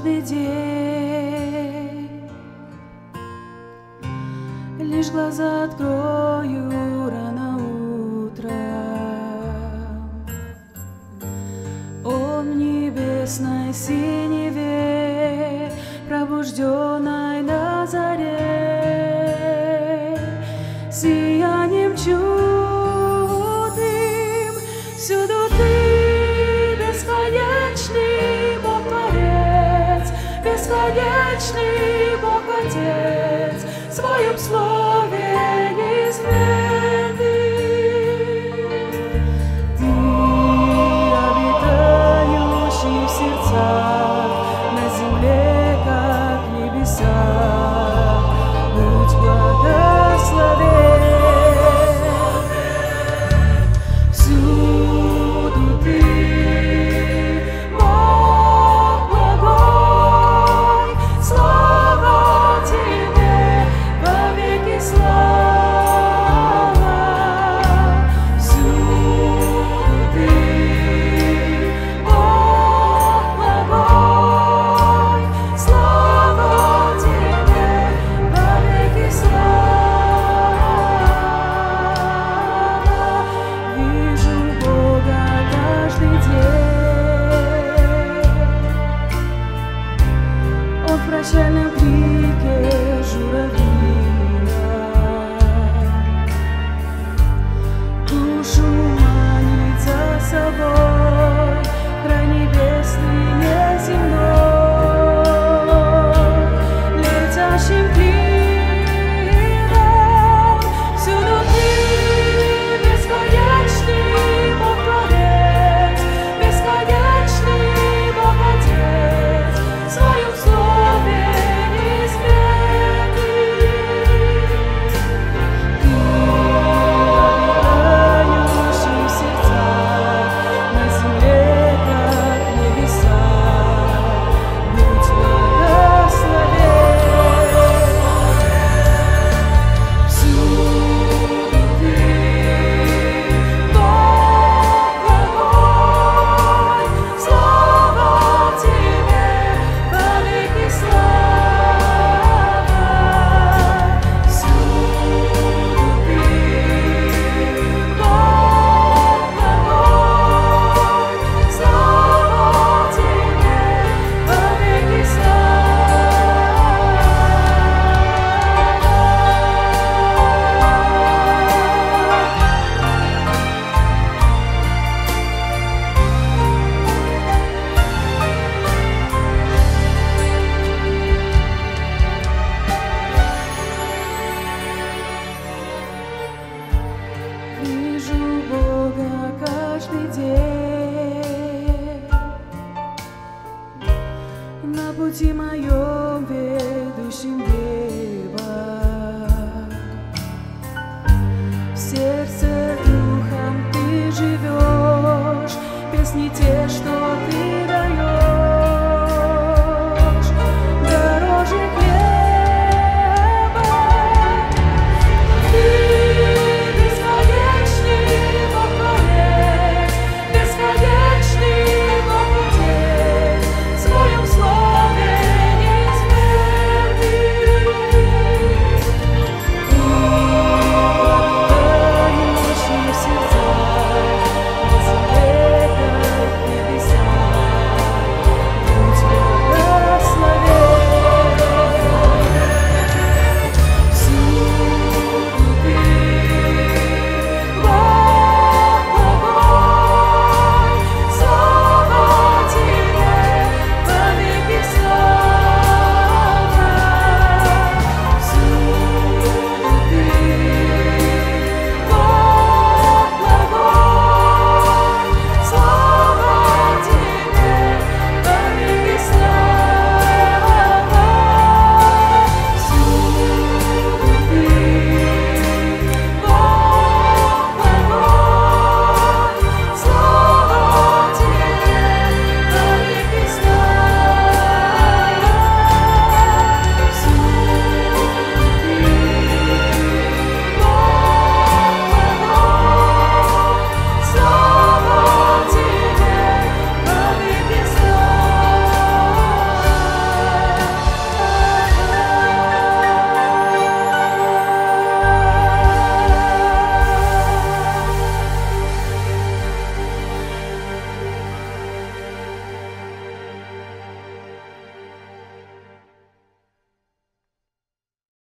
каждый день. Лишь глаза открою рано Синеве, пробужденной на заре, сиянием чудным, всюду ты бесконечный Бог Творец, бесконечный Бог Отец, в своем слове неизменно.